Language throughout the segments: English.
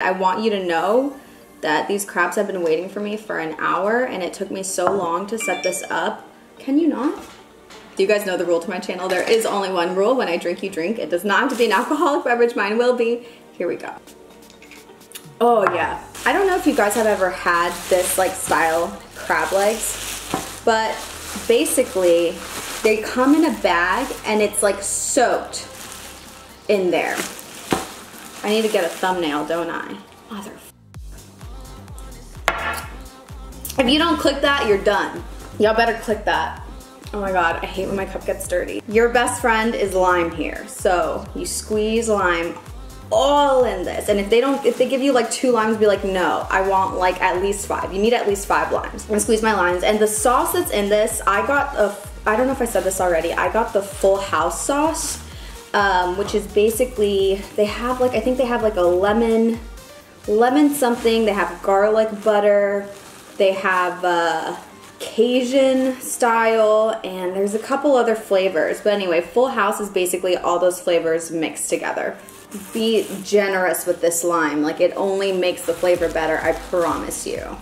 I want you to know that these crabs have been waiting for me for an hour and it took me so long to set this up. Can you not? Do you guys know the rule to my channel? There is only one rule. When I drink, you drink. It does not have to be an alcoholic beverage. Mine will be. Here we go. Oh yeah. I don't know if you guys have ever had this like style crab legs, but basically they come in a bag and it's like soaked in there. I need to get a thumbnail, don't I? Mother. If you don't click that, you're done. Y'all better click that. Oh my god, I hate when my cup gets dirty. Your best friend is lime here. So you squeeze lime all in this. And if they don't, if they give you like two limes, be like, no, I want like at least five. You need at least five limes. I'm gonna squeeze my limes. And the sauce that's in this, I got a, I don't know if I said this already, I got the Full House sauce, um, which is basically, they have like, I think they have like a lemon, lemon something, they have garlic butter, they have uh, Cajun style, and there's a couple other flavors. But anyway, Full House is basically all those flavors mixed together. Be generous with this lime. Like it only makes the flavor better, I promise you.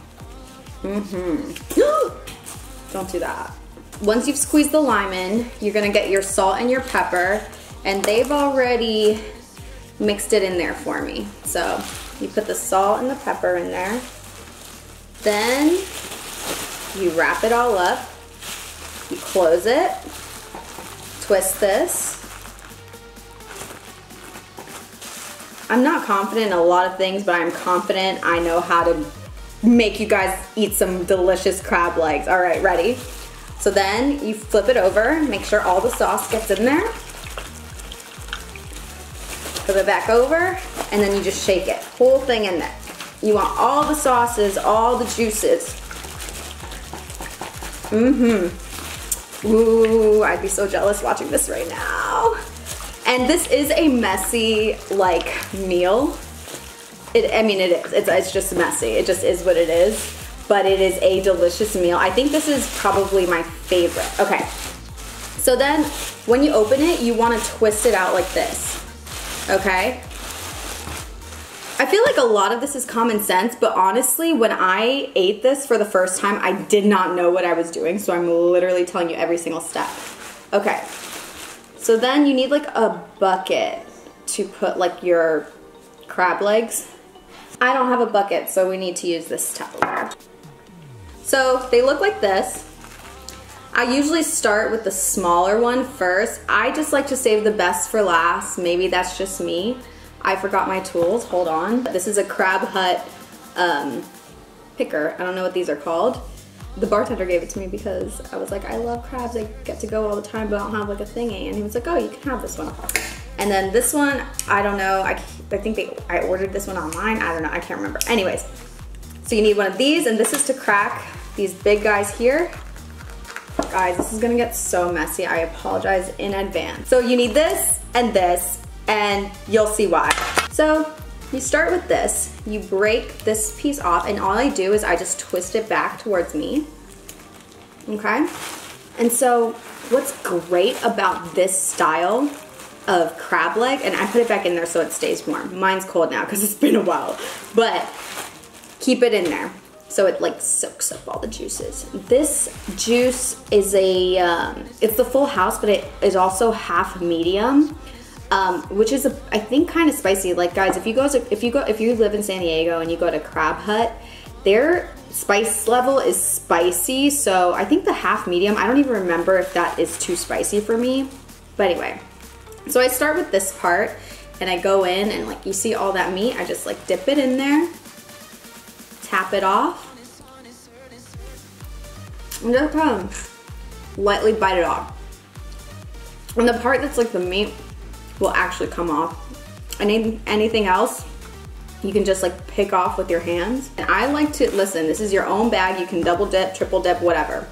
Mm-hmm. Don't do that. Once you've squeezed the lime in, you're gonna get your salt and your pepper, and they've already mixed it in there for me. So you put the salt and the pepper in there. Then you wrap it all up, you close it, twist this. I'm not confident in a lot of things, but I'm confident I know how to make you guys eat some delicious crab legs. All right, ready? So then you flip it over, make sure all the sauce gets in there. Flip it back over, and then you just shake it. Whole thing in there. You want all the sauces, all the juices. Mm-hmm. Ooh, I'd be so jealous watching this right now. And this is a messy, like, meal. It, I mean, it is. It's, it's just messy. It just is what it is. But it is a delicious meal. I think this is probably my favorite. Okay. So then, when you open it, you want to twist it out like this. Okay? I feel like a lot of this is common sense, but honestly, when I ate this for the first time, I did not know what I was doing, so I'm literally telling you every single step. Okay, so then you need like a bucket to put like your crab legs. I don't have a bucket, so we need to use this Tupperware. So they look like this. I usually start with the smaller one first. I just like to save the best for last. Maybe that's just me. I forgot my tools, hold on. This is a Crab Hut um, picker. I don't know what these are called. The bartender gave it to me because I was like, I love crabs. I get to go all the time, but I don't have like a thingy. And he was like, oh, you can have this one. And then this one, I don't know. I, I think they, I ordered this one online. I don't know, I can't remember. Anyways, so you need one of these and this is to crack these big guys here. Guys, this is gonna get so messy. I apologize in advance. So you need this and this and you'll see why. So you start with this, you break this piece off and all I do is I just twist it back towards me, okay? And so what's great about this style of crab leg, and I put it back in there so it stays warm. Mine's cold now because it's been a while, but keep it in there so it like soaks up all the juices. This juice is a, um, it's the full house, but it is also half medium um, which is a, I think kind of spicy. Like guys, if you go to, if you go if you live in San Diego and you go to Crab Hut, their spice level is spicy. So I think the half medium. I don't even remember if that is too spicy for me. But anyway, so I start with this part and I go in and like you see all that meat. I just like dip it in there, tap it off, and just kind of lightly bite it off. And the part that's like the meat will actually come off. Any, anything else, you can just like pick off with your hands. And I like to, listen, this is your own bag. You can double dip, triple dip, whatever.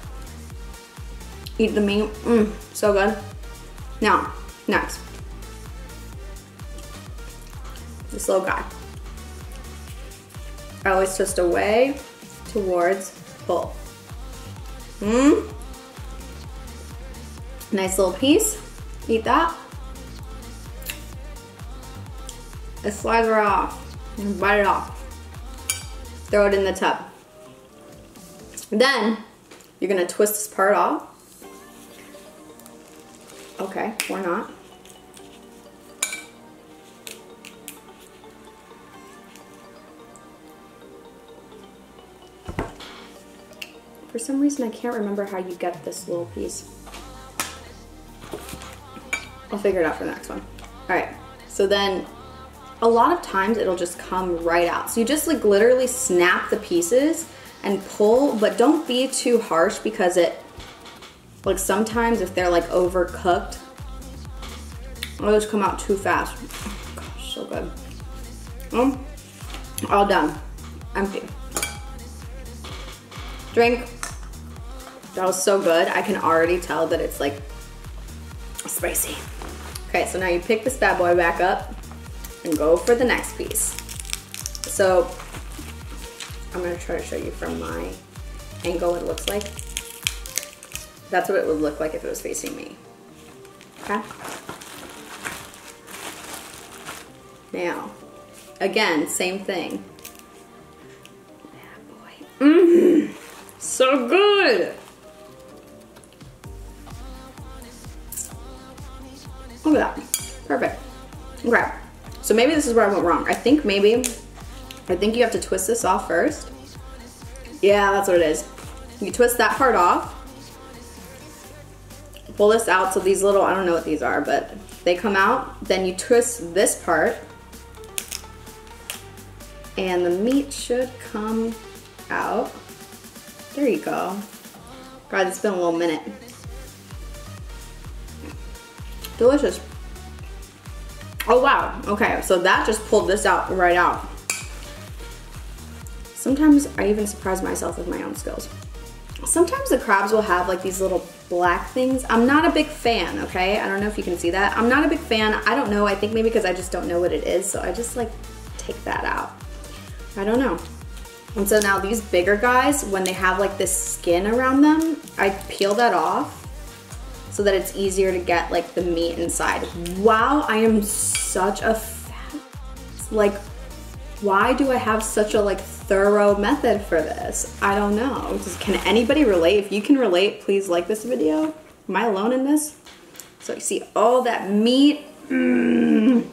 Eat the meat, mmm, so good. Now, next. This little guy. I always twist away towards pull. Mmm. Nice little piece. Eat that. It slides right off. bite it off. Throw it in the tub. Then you're gonna twist this part off. Okay, or not. For some reason, I can't remember how you get this little piece. I'll figure it out for the next one. All right, so then a lot of times it'll just come right out. So you just like literally snap the pieces and pull, but don't be too harsh because it, like sometimes if they're like overcooked, it'll just come out too fast. Gosh, so good. Um, all done, empty. Drink. That was so good. I can already tell that it's like spicy. Okay, so now you pick this bad boy back up and go for the next piece. So I'm gonna try to show you from my angle what it looks like. That's what it would look like if it was facing me. Okay? Now, again, same thing. Bad boy. Mmm, so good. Look at that. Perfect. Okay. So maybe this is where I went wrong. I think maybe, I think you have to twist this off first. Yeah, that's what it is. You twist that part off. Pull this out. So these little, I don't know what these are, but they come out. Then you twist this part. And the meat should come out. There you go. God, it's been a little minute. Delicious. Oh wow, okay, so that just pulled this out right out. Sometimes I even surprise myself with my own skills. Sometimes the crabs will have like these little black things. I'm not a big fan, okay? I don't know if you can see that. I'm not a big fan. I don't know. I think maybe because I just don't know what it is. So I just like take that out. I don't know. And so now these bigger guys, when they have like this skin around them, I peel that off so that it's easier to get like the meat inside. Wow, I am such a fat, like, why do I have such a like thorough method for this? I don't know. Just, can anybody relate? If you can relate, please like this video. Am I alone in this? So you see all that meat. Mm.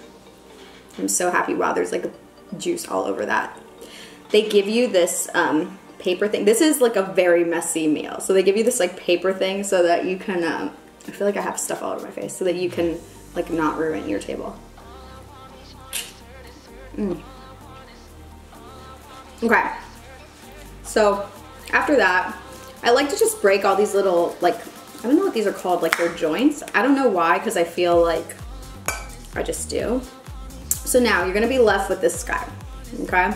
I'm so happy. Wow, there's like juice all over that. They give you this um, paper thing. This is like a very messy meal. So they give you this like paper thing so that you can um, I feel like I have stuff all over my face so that you can like not ruin your table. Mm. Okay. So after that, I like to just break all these little like, I don't know what these are called, like they're joints. I don't know why, because I feel like I just do. So now you're gonna be left with this guy, okay?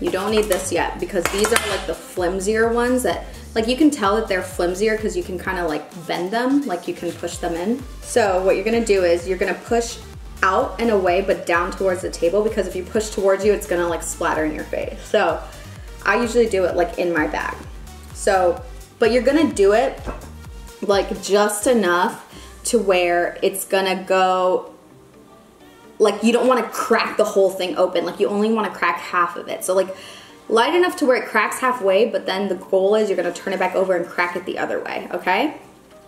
You don't need this yet because these are like the flimsier ones that like you can tell that they're flimsier because you can kind of like bend them, like you can push them in. So what you're gonna do is you're gonna push out and away but down towards the table because if you push towards you, it's gonna like splatter in your face. So I usually do it like in my bag. So, but you're gonna do it like just enough to where it's gonna go like you don't wanna crack the whole thing open. Like you only wanna crack half of it. So like light enough to where it cracks halfway, but then the goal is you're gonna turn it back over and crack it the other way, okay?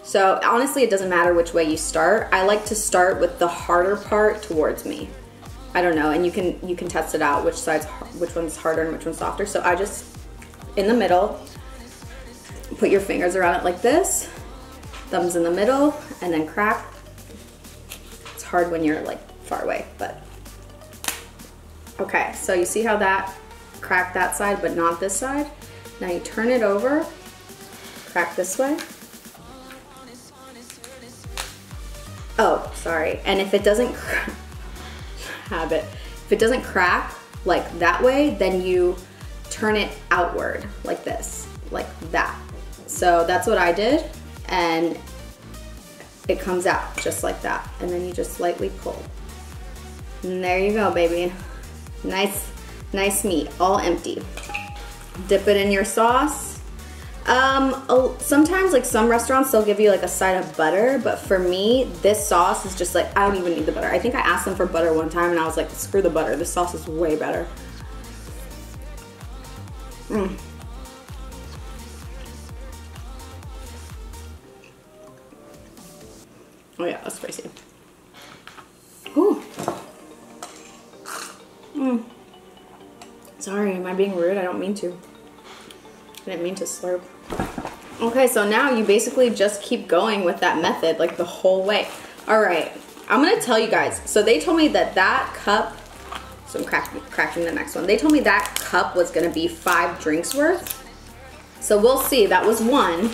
So honestly, it doesn't matter which way you start. I like to start with the harder part towards me. I don't know, and you can you can test it out which side's which one's harder and which one's softer. So I just in the middle, put your fingers around it like this, thumbs in the middle, and then crack. It's hard when you're like far away, but okay. So you see how that crack that side, but not this side. Now you turn it over, crack this way. Oh, sorry. And if it doesn't have it, if it doesn't crack like that way, then you turn it outward like this, like that. So that's what I did. And it comes out just like that. And then you just lightly pull. And there you go, baby. Nice Nice meat, all empty. Dip it in your sauce. Um, sometimes like some restaurants they'll give you like a side of butter, but for me, this sauce is just like I don't even need the butter. I think I asked them for butter one time and I was like, screw the butter. This sauce is way better. Mm. Oh yeah, that's spicy. Am I being rude? I don't mean to. I didn't mean to slurp. Okay, so now you basically just keep going with that method like the whole way. All right, I'm gonna tell you guys. So they told me that that cup, so I'm cracking, cracking the next one. They told me that cup was gonna be five drinks worth. So we'll see, that was one.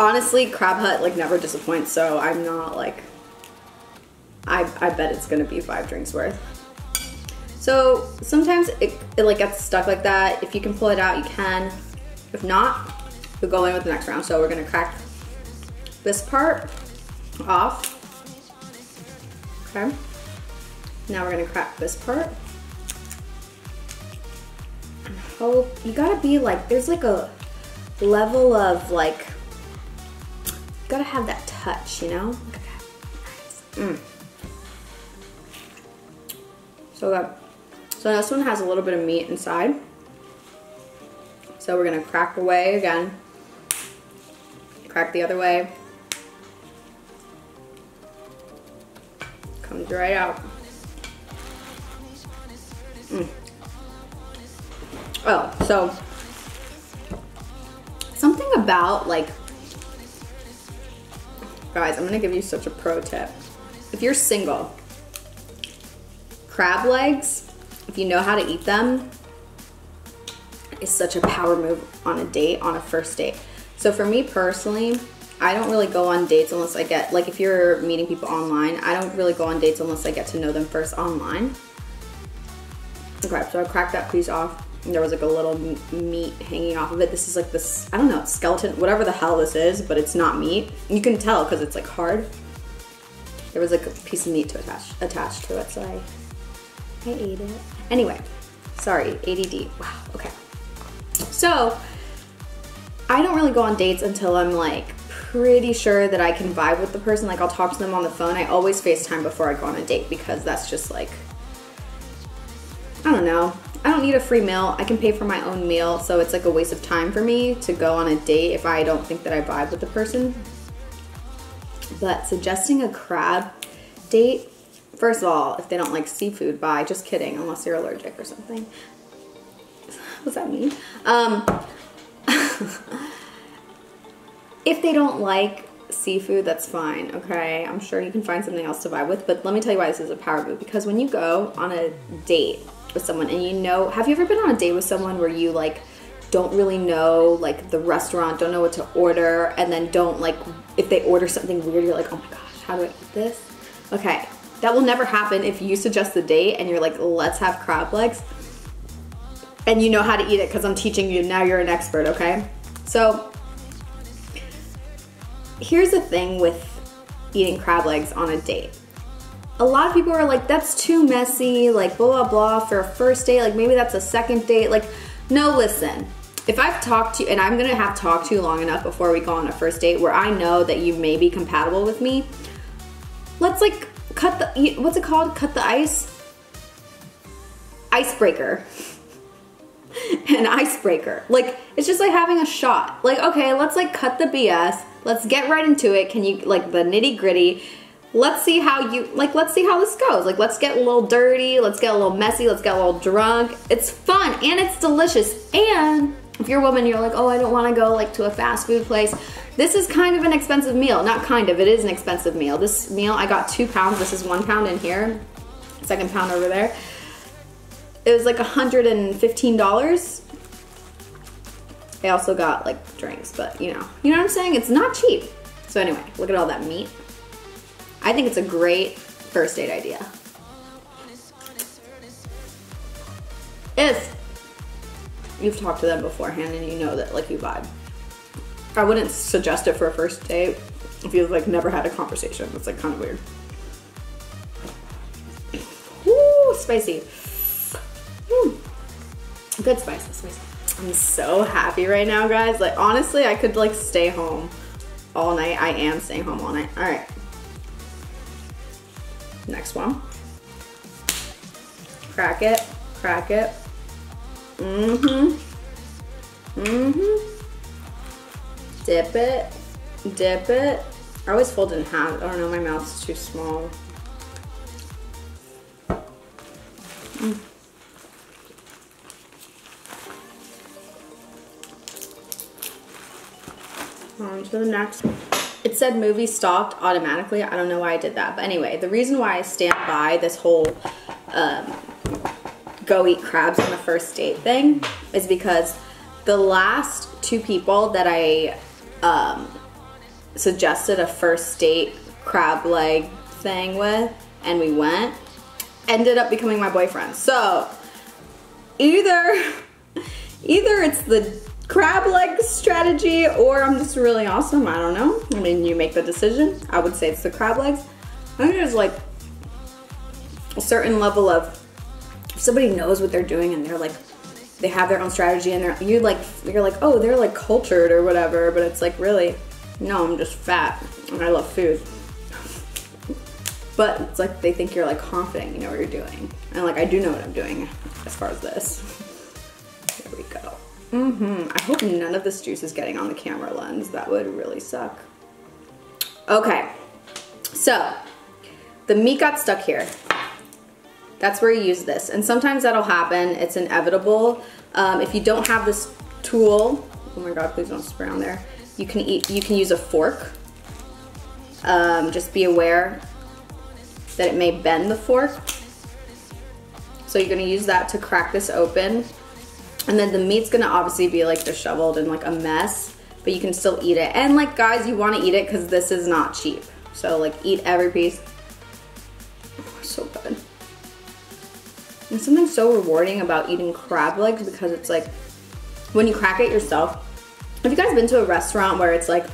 Honestly, Crab Hut like never disappoints, so I'm not like, I, I bet it's gonna be five drinks worth. So sometimes it, it like gets stuck like that. If you can pull it out, you can. If not, we'll go in with the next round. So we're gonna crack this part off. Okay. Now we're gonna crack this part. Hope, you gotta be like, there's like a level of like, you gotta have that touch, you know? Mm. So that so this one has a little bit of meat inside. So we're gonna crack away again. Crack the other way. Comes right out. Mm. Oh, so something about like, guys, I'm gonna give you such a pro tip. If you're single, crab legs if you know how to eat them, is such a power move on a date, on a first date. So for me personally, I don't really go on dates unless I get, like if you're meeting people online, I don't really go on dates unless I get to know them first online. Okay, so I cracked that piece off. And there was like a little meat hanging off of it. This is like this, I don't know, skeleton, whatever the hell this is, but it's not meat. You can tell because it's like hard. There was like a piece of meat to attach, attached to it, so I I ate it. Anyway, sorry, ADD. Wow, okay. So, I don't really go on dates until I'm like pretty sure that I can vibe with the person. Like I'll talk to them on the phone. I always FaceTime before I go on a date because that's just like, I don't know. I don't need a free meal. I can pay for my own meal. So it's like a waste of time for me to go on a date if I don't think that I vibe with the person. But suggesting a crab date First of all, if they don't like seafood, bye. Just kidding, unless you're allergic or something. What's that mean? Um, if they don't like seafood, that's fine, okay? I'm sure you can find something else to vibe with, but let me tell you why this is a power move. Because when you go on a date with someone and you know, have you ever been on a date with someone where you like don't really know like the restaurant, don't know what to order, and then don't like, if they order something weird, you're like, oh my gosh, how do I eat this? Okay, that will never happen if you suggest the date and you're like, let's have crab legs. And you know how to eat it because I'm teaching you. Now you're an expert, okay? So here's the thing with eating crab legs on a date. A lot of people are like, that's too messy, like blah, blah, blah for a first date. Like maybe that's a second date. Like, no, listen. If I've talked to you, and I'm gonna have talked to you long enough before we go on a first date where I know that you may be compatible with me, let's like cut the, what's it called? Cut the ice? Icebreaker. An icebreaker. Like, it's just like having a shot. Like, okay, let's like cut the BS. Let's get right into it. Can you, like the nitty gritty. Let's see how you, like, let's see how this goes. Like, let's get a little dirty. Let's get a little messy. Let's get a little drunk. It's fun and it's delicious. And if you're a woman, you're like, oh, I don't want to go like to a fast food place. This is kind of an expensive meal. Not kind of, it is an expensive meal. This meal, I got two pounds. This is one pound in here, second pound over there. It was like $115. I also got like drinks, but you know, you know what I'm saying? It's not cheap. So anyway, look at all that meat. I think it's a great first date idea. If you've talked to them beforehand and you know that like you vibe. I wouldn't suggest it for a first date if you've like never had a conversation. It's like kind of weird. Woo, spicy. Mm. Good spice, spicy. I'm so happy right now, guys. Like, honestly, I could like stay home all night. I am staying home all night. All right. Next one. Crack it, crack it. Mm-hmm. Mm-hmm. Dip it, dip it. I always fold it in half. I don't know, my mouth's too small. Mm. On to the next. It said movie stopped automatically. I don't know why I did that. But anyway, the reason why I stand by this whole um, go eat crabs on the first date thing is because the last two people that I um, suggested a first date crab leg thing with and we went ended up becoming my boyfriend. So either either it's the crab leg strategy or I'm just really awesome. I don't know. I mean, you make the decision. I would say it's the crab legs. I think there's like a certain level of if somebody knows what they're doing and they're like they have their own strategy and they're you like you're like oh they're like cultured or whatever but it's like really no I'm just fat and I love food. But it's like they think you're like confident you know what you're doing. And like I do know what I'm doing as far as this. There we go. Mm-hmm. I hope none of this juice is getting on the camera lens. That would really suck. Okay. So the meat got stuck here that's where you use this. And sometimes that'll happen. It's inevitable. Um, if you don't have this tool, oh my God, please don't spray on there. You can eat, you can use a fork. Um, just be aware that it may bend the fork. So you're gonna use that to crack this open. And then the meat's gonna obviously be like disheveled and like a mess, but you can still eat it. And like guys, you wanna eat it because this is not cheap. So like eat every piece. Oh, so good. There's something so rewarding about eating crab legs because it's like when you crack it yourself. Have you guys been to a restaurant where it's like,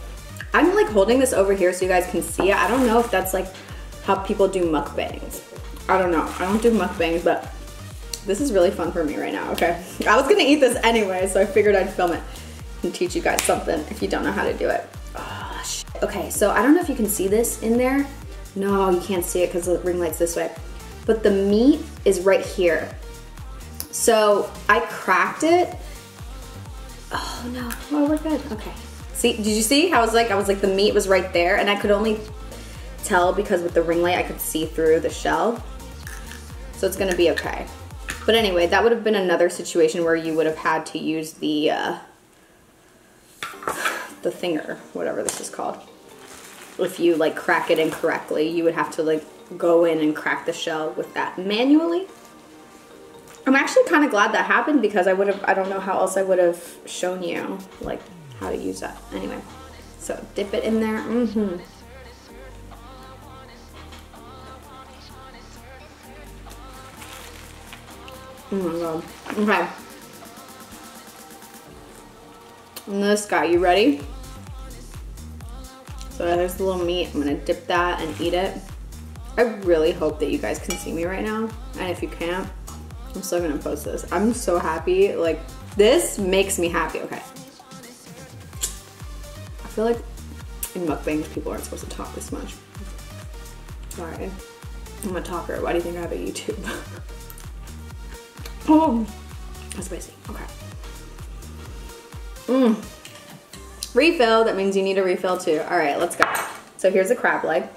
I'm like holding this over here so you guys can see it. I don't know if that's like how people do mukbangs. I don't know. I don't do mukbangs, but this is really fun for me right now, okay? I was gonna eat this anyway, so I figured I'd film it and teach you guys something if you don't know how to do it. Oh, okay, so I don't know if you can see this in there. No, you can't see it because the ring light's this way but the meat is right here. So I cracked it. Oh no, oh we're good, okay. See, did you see how I was like, I was like the meat was right there and I could only tell because with the ring light I could see through the shell. So it's gonna be okay. But anyway, that would have been another situation where you would have had to use the, uh, the thinger, whatever this is called. If you like crack it incorrectly, you would have to like go in and crack the shell with that manually. I'm actually kind of glad that happened because I would have, I don't know how else I would have shown you like how to use that. Anyway, so dip it in there. Mm-hmm. Oh my god. Okay. And this guy, you ready? So there's the little meat. I'm gonna dip that and eat it. I really hope that you guys can see me right now. And if you can't, I'm still gonna post this. I'm so happy. Like, this makes me happy. Okay. I feel like in mukbangs, people aren't supposed to talk this much. Sorry. I'm a talker. Why do you think I have a YouTube? oh, that's spicy. Okay. Mmm. Refill, that means you need a refill too. All right, let's go. So here's a crab leg.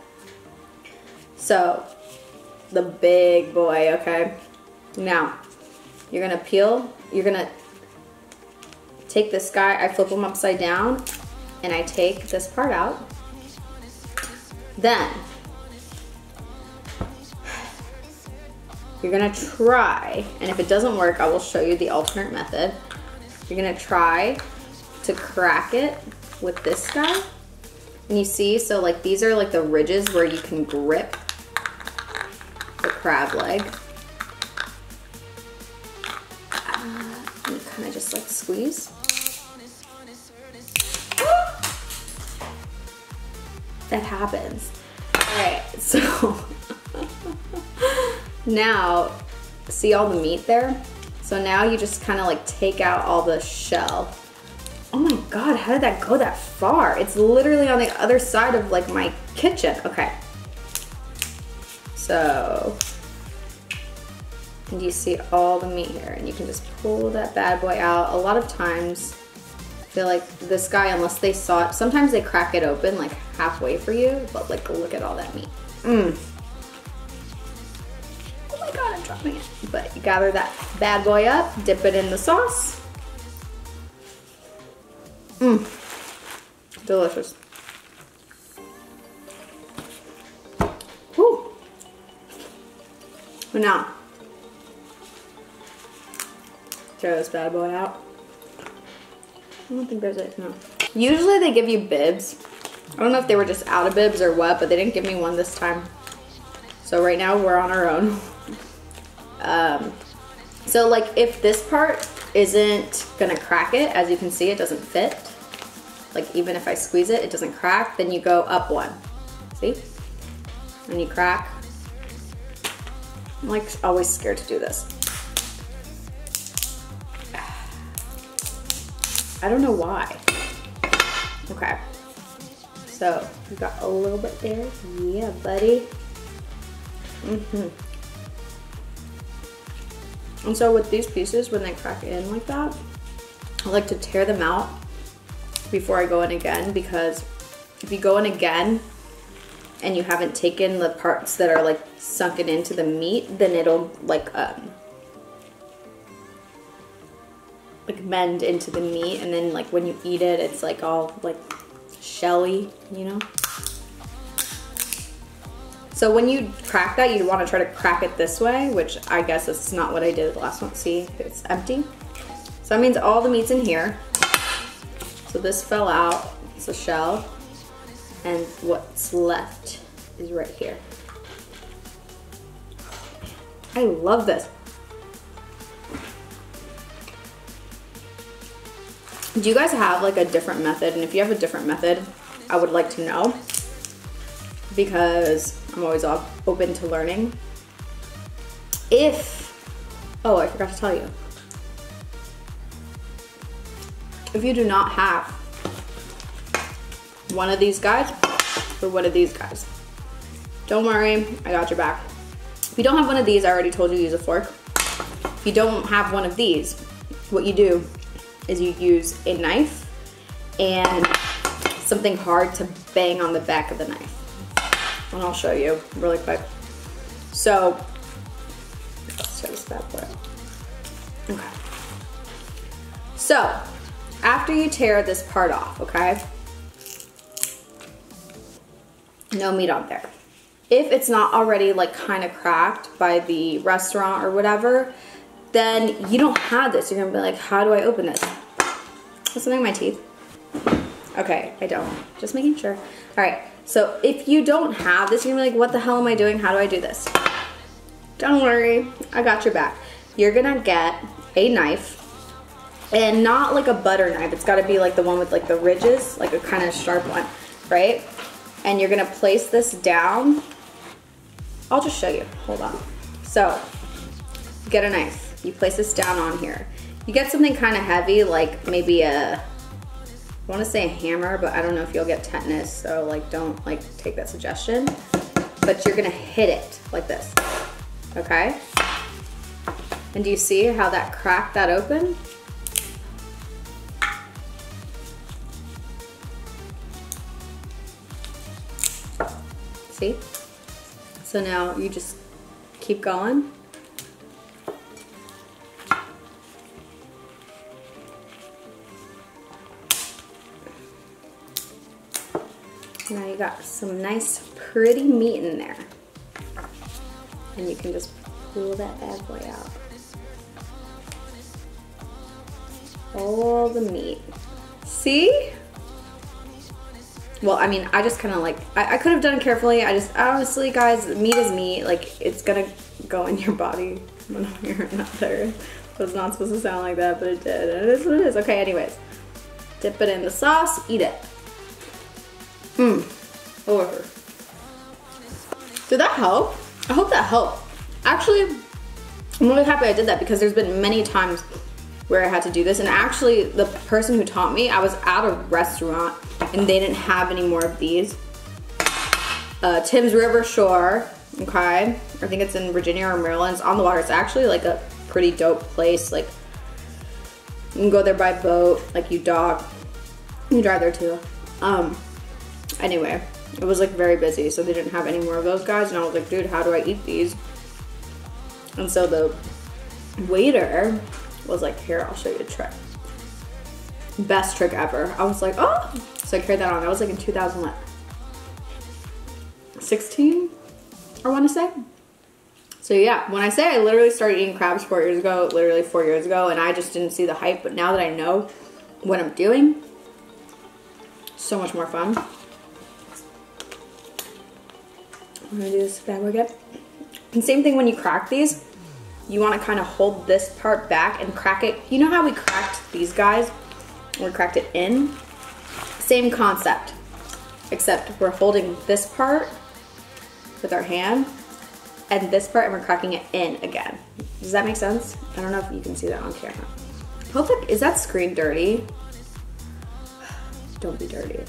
So the big boy, okay? Now, you're gonna peel, you're gonna take this guy, I flip him upside down, and I take this part out. Then, you're gonna try, and if it doesn't work, I will show you the alternate method. You're gonna try to crack it with this guy. And you see, so like these are like the ridges where you can grip crab leg. Uh, and kind of just like squeeze. that happens. All right, so now see all the meat there? So now you just kind of like take out all the shell. Oh my God, how did that go that far? It's literally on the other side of like my kitchen. Okay. So, and you see all the meat here and you can just pull that bad boy out. A lot of times, I feel like this guy, unless they saw it, sometimes they crack it open like halfway for you, but like look at all that meat. Mmm. Oh my God, I'm dropping it. But you gather that bad boy up, dip it in the sauce. Mmm. Delicious. Whew. But now, throw this bad boy out. I don't think there's it, no. Usually they give you bibs. I don't know if they were just out of bibs or what, but they didn't give me one this time. So right now we're on our own. Um, so like if this part isn't gonna crack it, as you can see, it doesn't fit. Like even if I squeeze it, it doesn't crack, then you go up one. See? And you crack. I'm like always scared to do this. I don't know why. Okay. So we got a little bit there. Yeah, buddy. Mm-hmm. And so with these pieces, when they crack in like that, I like to tear them out before I go in again because if you go in again and you haven't taken the parts that are like sunken into the meat, then it'll like um, like mend into the meat and then like when you eat it, it's like all like shelly, you know? So when you crack that, you want to try to crack it this way, which I guess is not what I did the last one. See, it's empty. So that means all the meat's in here. So this fell out, it's a shell. And what's left is right here. I love this. Do you guys have like a different method? And if you have a different method, I would like to know because I'm always open to learning. If, oh, I forgot to tell you. If you do not have one of these guys or one of these guys, don't worry, I got your back. If you don't have one of these, I already told you to use a fork. If you don't have one of these, what you do is you use a knife and something hard to bang on the back of the knife and I'll show you really quick. So, let's this bad boy Okay. So, after you tear this part off, okay? No meat on there. If it's not already like kind of cracked by the restaurant or whatever, then you don't have this. You're gonna be like, how do I open this? What's something in my teeth? Okay, I don't. Just making sure. All right, so if you don't have this, you're gonna be like, what the hell am I doing? How do I do this? Don't worry, I got your back. You're gonna get a knife and not like a butter knife. It's gotta be like the one with like the ridges, like a kind of sharp one, right? And you're gonna place this down. I'll just show you, hold on. So, get a knife. You place this down on here. You get something kind of heavy, like maybe a I want to say a hammer, but I don't know if you'll get tetanus, so like don't like take that suggestion. But you're gonna hit it like this, okay? And do you see how that cracked that open? See? So now you just keep going. Now you got some nice pretty meat in there. And you can just pull that bad boy out. All the meat. See? Well, I mean, I just kind of like, I, I could have done it carefully. I just, honestly, guys, meat is meat. Like, it's gonna go in your body you're not there. So it's not supposed to sound like that, but it did. And it is what it is. Okay, anyways. Dip it in the sauce, eat it. Mmm. Over. Did that help? I hope that helped. Actually, I'm really happy I did that because there's been many times where I had to do this. And actually, the person who taught me, I was at a restaurant and they didn't have any more of these. Uh, Tim's Rivershore, okay? I think it's in Virginia or Maryland. It's on the water. It's actually like a pretty dope place. Like, you can go there by boat, like you dock. You drive there too. Um, anyway, it was like very busy, so they didn't have any more of those guys. And I was like, dude, how do I eat these? And so the waiter was like, here, I'll show you a trick. Best trick ever. I was like, oh. So I carried that on. That was like in 2016, I want to say. So yeah, when I say I literally started eating crabs four years ago, literally four years ago, and I just didn't see the hype, but now that I know what I'm doing, so much more fun. I'm gonna do this boy again. And same thing when you crack these, you wanna kinda hold this part back and crack it. You know how we cracked these guys? We cracked it in? Same concept, except we're holding this part with our hand and this part and we're cracking it in again. Does that make sense? I don't know if you can see that on camera. Hopefully, is that screen dirty? Don't be dirty.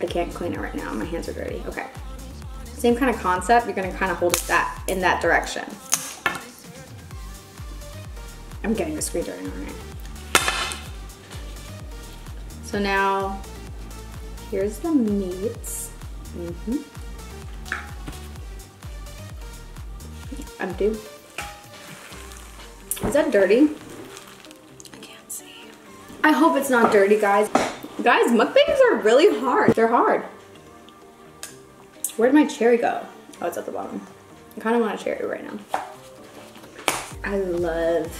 I can't clean it right now, my hands are dirty. Okay. Same kind of concept, you're gonna kind of hold it that in that direction. I'm getting the screen dirty, alright. So now, here's the meats. Mm -hmm. Empty. Is that dirty? I can't see. I hope it's not dirty, guys. Guys, mukbangs are really hard. They're hard. Where'd my cherry go? Oh, it's at the bottom. I kind of want a cherry right now. I love,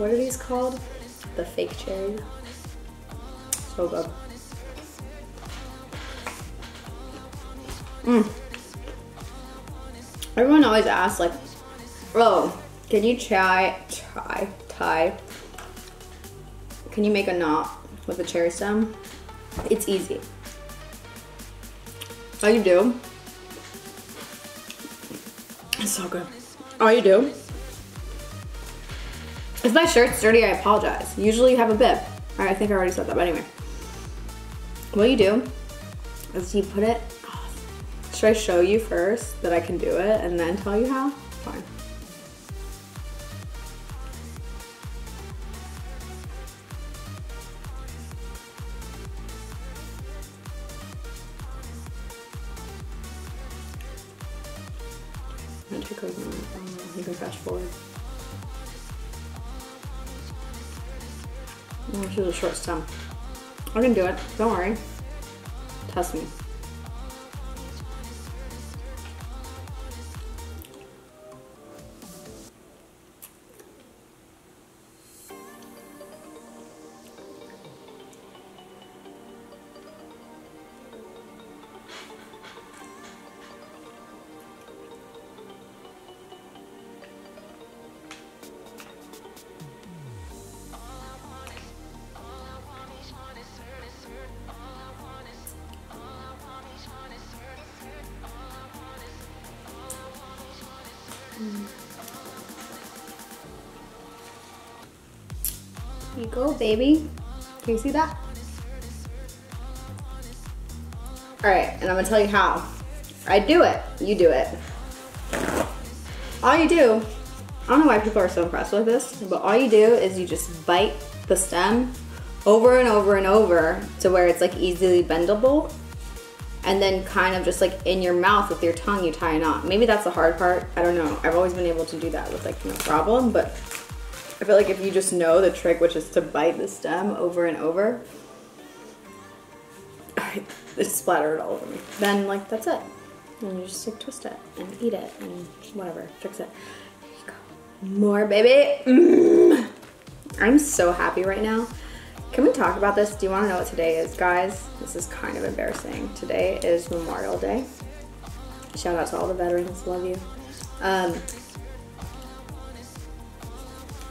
what are these called? The fake cherry. Oh, so good. Mmm. Everyone always asks like, oh, can you try, try, tie, can you make a knot with a cherry stem? It's easy. All you do, it's so good. All you do, if my shirt's dirty, I apologize. Usually you have a bib. I think I already said that, but anyway. What you do is you put it, should I show you first that I can do it and then tell you how? Fine. I'm gonna take over. You can fast forward. Oh, she's a short stem. I can do it. Don't worry. Test me. Here go, baby. Can you see that? All right, and I'm gonna tell you how. I do it, you do it. All you do, I don't know why people are so impressed with this, but all you do is you just bite the stem over and over and over to where it's like easily bendable and then kind of just like in your mouth with your tongue you tie a knot. Maybe that's the hard part. I don't know. I've always been able to do that with like no problem, but I feel like if you just know the trick, which is to bite the stem over and over, it splattered all over me. Then like that's it. And you just like twist it and eat it and whatever, fix it. More baby. Mm. I'm so happy right now. Can we talk about this? Do you want to know what today is, guys? This is kind of embarrassing. Today is Memorial Day. Shout out to all the veterans, love you. Um,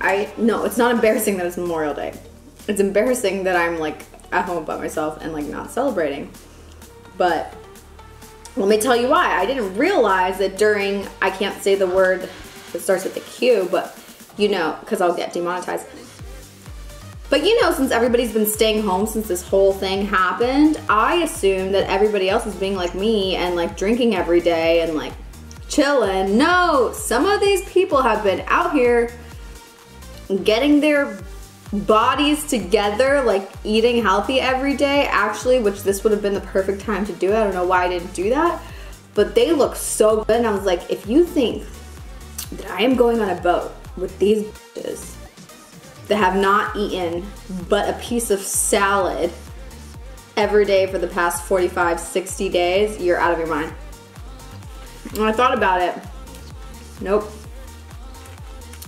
I, no, it's not embarrassing that it's Memorial Day. It's embarrassing that I'm like at home by myself and like not celebrating. But let me tell you why. I didn't realize that during, I can't say the word that starts with a Q, but you know, because I'll get demonetized. But you know, since everybody's been staying home since this whole thing happened, I assume that everybody else is being like me and like drinking every day and like chilling. No, some of these people have been out here getting their bodies together, like eating healthy every day, actually, which this would have been the perfect time to do it. I don't know why I didn't do that, but they look so good. And I was like, if you think that I am going on a boat with these bitches that have not eaten but a piece of salad every day for the past 45, 60 days, you're out of your mind. When I thought about it, nope.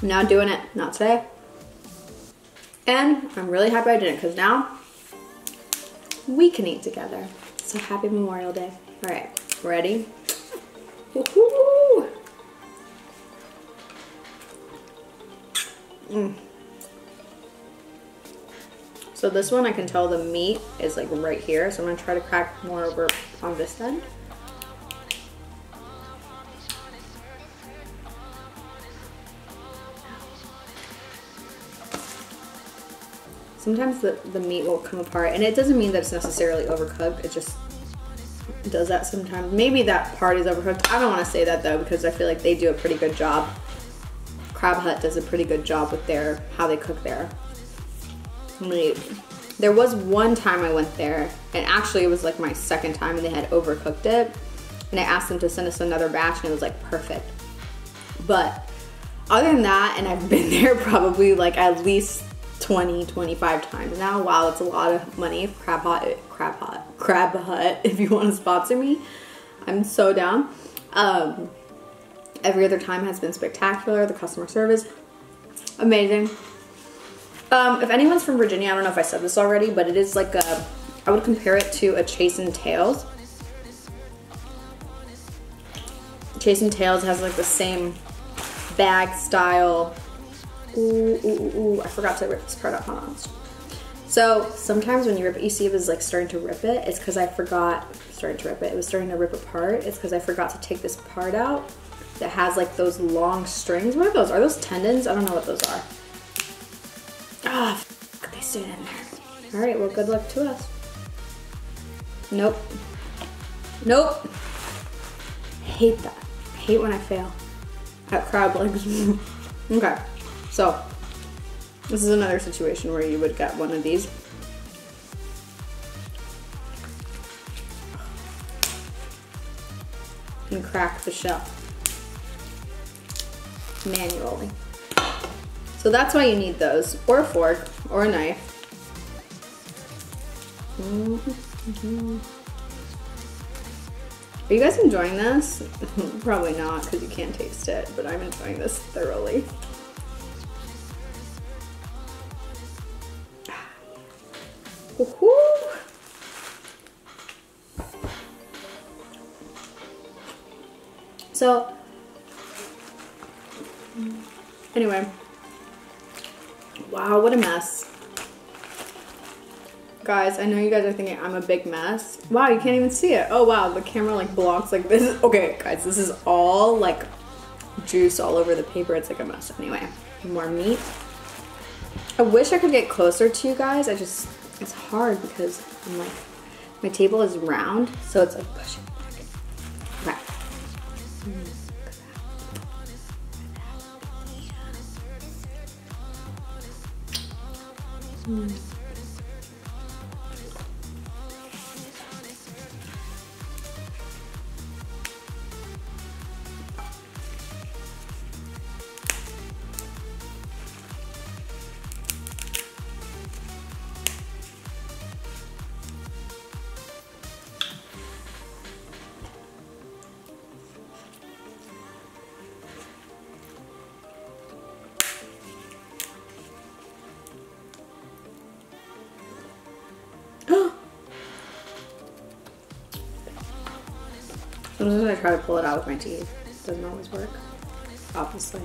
not doing it, not today. And I'm really happy I didn't because now we can eat together. So happy Memorial Day. All right, ready? Mm. So this one I can tell the meat is like right here. So I'm gonna try to crack more over on this end. Sometimes the, the meat will come apart and it doesn't mean that it's necessarily overcooked it just does that sometimes. Maybe that part is overcooked. I don't want to say that though because i feel like they do a pretty good job. Crab hut does a pretty good job with their how they cook their meat. There was one time i went there and actually it was like my second time and they had overcooked it and i asked them to send us another batch and it was like perfect. But other than that and i've been there probably like at least 20, 25 times now. Wow, that's a lot of money. Crab Hut, Crab Hut, Crab Hut, if you want to sponsor me. I'm so down. Um, every other time has been spectacular. The customer service, amazing. Um, if anyone's from Virginia, I don't know if I said this already, but it is like a, I would compare it to a Chasing Tails. Chasing Tails has like the same bag style Ooh, ooh, ooh, I forgot to rip this part out. Hold on. So sometimes when you rip it, you see it was like starting to rip it. It's because I forgot, starting to rip it. It was starting to rip apart. It's because I forgot to take this part out that has like those long strings. What are those? Are those tendons? I don't know what those are. Ah, oh, they stayed in there. All right, well, good luck to us. Nope. Nope. Hate that. Hate when I fail at crab legs. okay. So, this is another situation where you would get one of these. And crack the shell manually. So that's why you need those, or a fork, or a knife. Are you guys enjoying this? Probably not because you can't taste it, but I'm enjoying this thoroughly. So, anyway, wow, what a mess. Guys, I know you guys are thinking I'm a big mess. Wow, you can't even see it. Oh wow, the camera like blocks like this. Okay, guys, this is all like juice all over the paper. It's like a mess. Anyway, more meat. I wish I could get closer to you guys. I just, it's hard because I'm like, my table is round, so it's like pushing back. Okay. Mm. Sometimes 28th. Doesn't always work, obviously.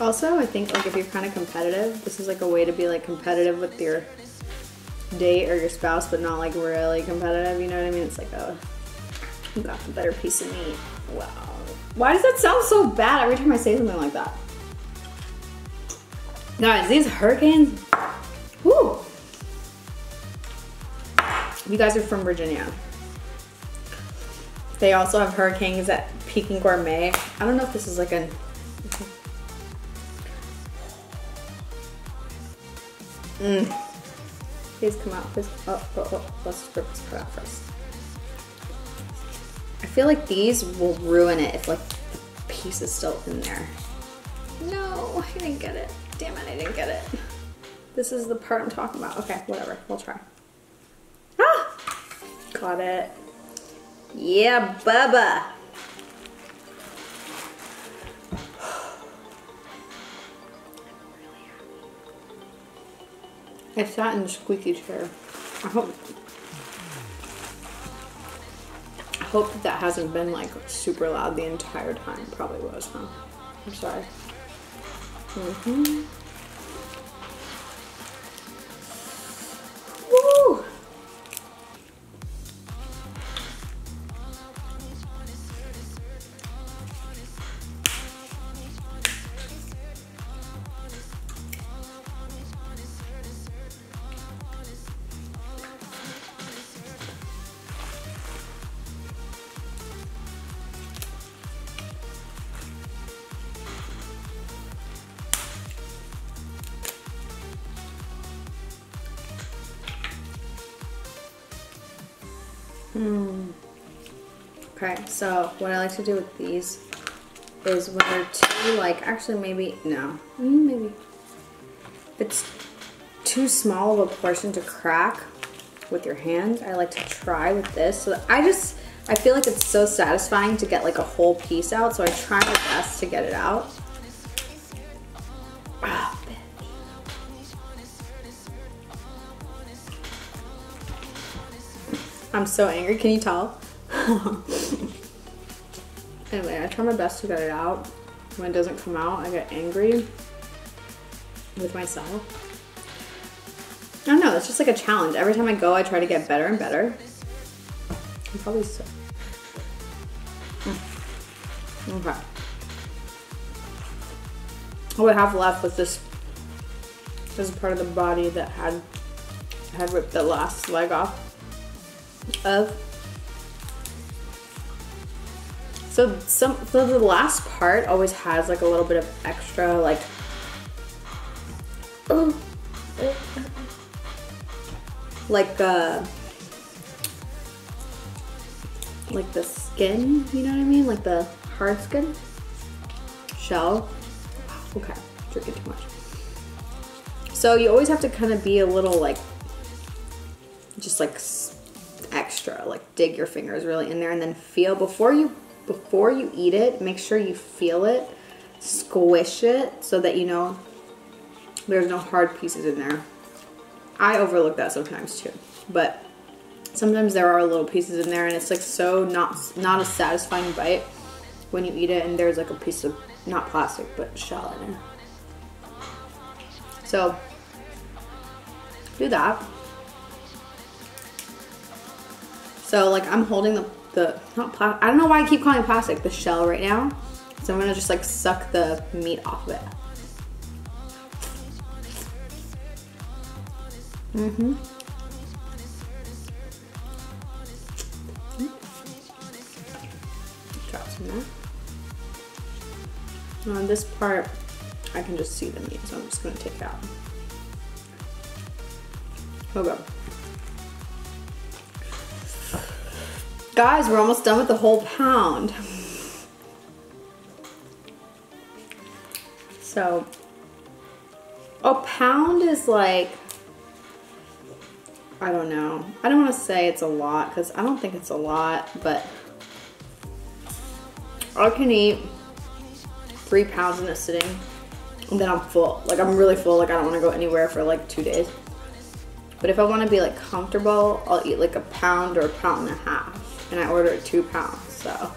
Also, I think like if you're kind of competitive, this is like a way to be like competitive with your date or your spouse, but not like really competitive. You know what I mean? It's like oh, you got the better piece of meat. Wow. Why does that sound so bad every time I say something like that? Guys, these hurricanes, whoo. You guys are from Virginia. They also have hurricanes at Peking Gourmet. I don't know if this is like a. Mmm. Please come out. Please. Oh, oh, oh. Let's rip this part out first. I feel like these will ruin it if like the piece is still in there. No, I didn't get it. Damn it, I didn't get it. This is the part I'm talking about. Okay, whatever. We'll try. Ah! Got it. Yeah, Bubba. I sat in the squeaky chair. I hope I hope that that hasn't been like super loud the entire time. Probably was, huh? I'm sorry. Mm-hmm. Woo! What I like to do with these is when they're too like, actually maybe, no, mm, maybe. If it's too small of a portion to crack with your hands, I like to try with this. So I just, I feel like it's so satisfying to get like a whole piece out, so I try my best to get it out. Ah, I'm so angry. Can you tell? anyway, I try my best to get it out. When it doesn't come out, I get angry with myself. I don't know. It's just like a challenge. Every time I go, I try to get better and better. I'm probably so. Mm. Okay. What I have left was this. This part of the body that had had ripped the last leg off of. So some so the last part always has like a little bit of extra like like uh like the skin, you know what I mean? Like the hard skin shell. Okay, drinking too much. So you always have to kind of be a little like just like extra like dig your fingers really in there and then feel before you before you eat it make sure you feel it squish it so that you know there's no hard pieces in there. I overlook that sometimes too but sometimes there are little pieces in there and it's like so not not a satisfying bite when you eat it and there's like a piece of not plastic but shell in it so do that. So like I'm holding the, the not plastic, I don't know why I keep calling it plastic, the shell right now. So I'm gonna just like suck the meat off of it. Mm-hmm. Drop some there. On this part, I can just see the meat, so I'm just gonna take it out. Okay. Guys, we're almost done with the whole pound. So, a pound is like, I don't know. I don't want to say it's a lot because I don't think it's a lot, but I can eat three pounds in a sitting and then I'm full. Like I'm really full. Like I don't want to go anywhere for like two days. But if I want to be like comfortable, I'll eat like a pound or a pound and a half and I ordered two pounds, so.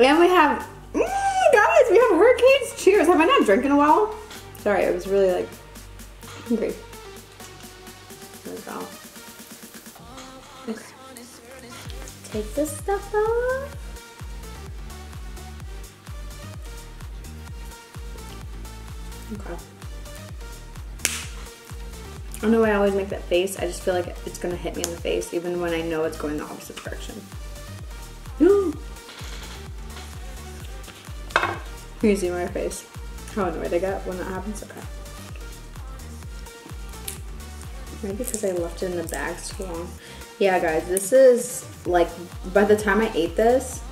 And we have, mm, got we have hurricanes. Cheers. Have I not drank in a while? Sorry, I was really like hungry. There we go. Okay. Take this stuff off. Okay. I don't know why I always make that face. I just feel like it's gonna hit me in the face even when I know it's going the opposite direction. Can you see my face? How annoyed I get when that happens? Okay. Maybe because I left it in the bag too long. Yeah, guys, this is like, by the time I ate this,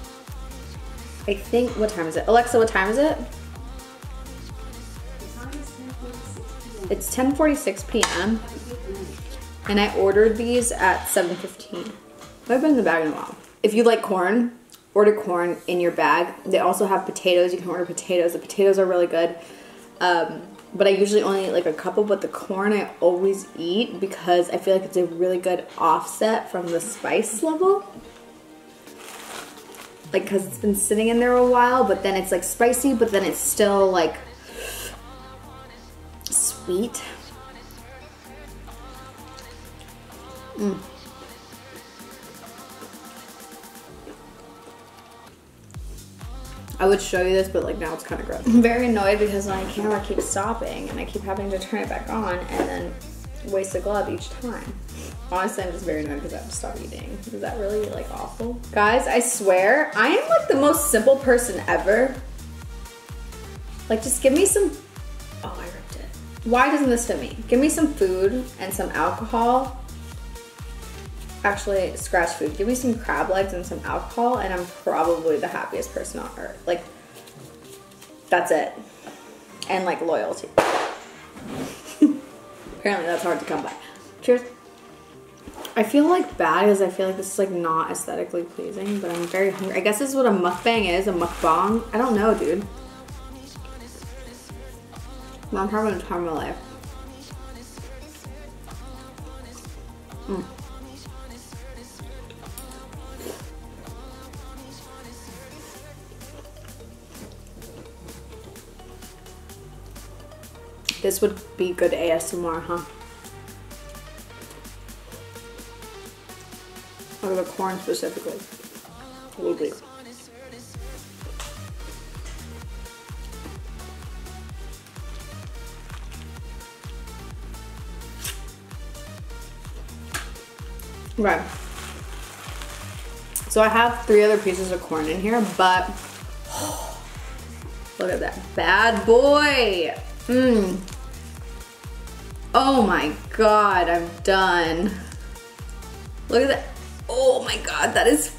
I think, what time is it? Alexa, what time is it? It's 10.46 p.m. And I ordered these at 7.15. I've been in the bag in a while. If you like corn, order corn in your bag. They also have potatoes. You can order potatoes. The potatoes are really good. Um, but I usually only eat like a couple, but the corn I always eat because I feel like it's a really good offset from the spice level. Like, cause it's been sitting in there a while, but then it's like spicy, but then it's still like sweet. Mm. I would show you this, but like now it's kind of gross. I'm very annoyed because my camera keeps stopping and I keep having to turn it back on and then waste a glove each time. Honestly, I'm just very annoyed because I have to stop eating. Is that really like awful? Guys, I swear, I am like the most simple person ever. Like just give me some, oh, I. Why doesn't this fit me? Give me some food and some alcohol actually scratch food. Give me some crab legs and some alcohol, and I'm probably the happiest person on earth. Like, that's it. And like loyalty. Apparently, that's hard to come by. Cheers. I feel like bad because I feel like this is like not aesthetically pleasing, but I'm very hungry. I guess this is what a mukbang is, a mukbang. I don't know, dude. I'm having a time of life. Mm. This would be good ASMR, huh? Or the corn specifically. Would be. Right. So I have three other pieces of corn in here, but look at that bad boy. Mmm. Oh my god, I'm done. Look at that. Oh my god, that is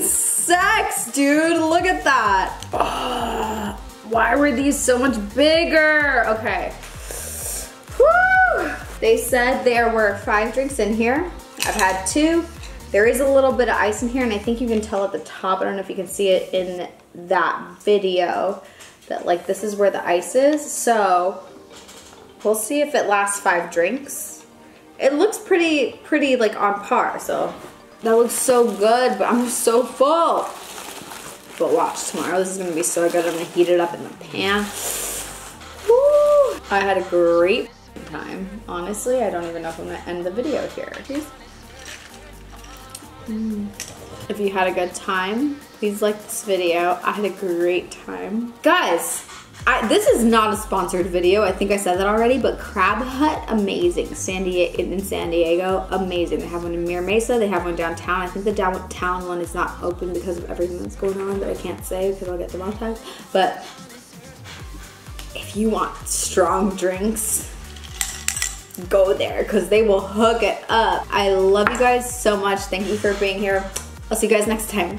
sex, dude. Look at that. Oh, why were these so much bigger? Okay. Woo! They said there were five drinks in here. I've had two. There is a little bit of ice in here and I think you can tell at the top, I don't know if you can see it in that video, that like this is where the ice is. So we'll see if it lasts five drinks. It looks pretty, pretty like on par. So that looks so good, but I'm so full. But watch tomorrow, this is gonna be so good. I'm gonna heat it up in the pan. Woo! I had a great time. Honestly, I don't even know if I'm gonna end the video here. If you had a good time, please like this video. I had a great time. Guys, I, this is not a sponsored video. I think I said that already, but Crab Hut, amazing. San Diego, in San Diego, amazing. They have one in Mira Mesa. They have one downtown. I think the downtown one is not open because of everything that's going on that I can't say because I'll get demonetized. But if you want strong drinks, go there because they will hook it up. I love you guys so much. Thank you for being here. I'll see you guys next time.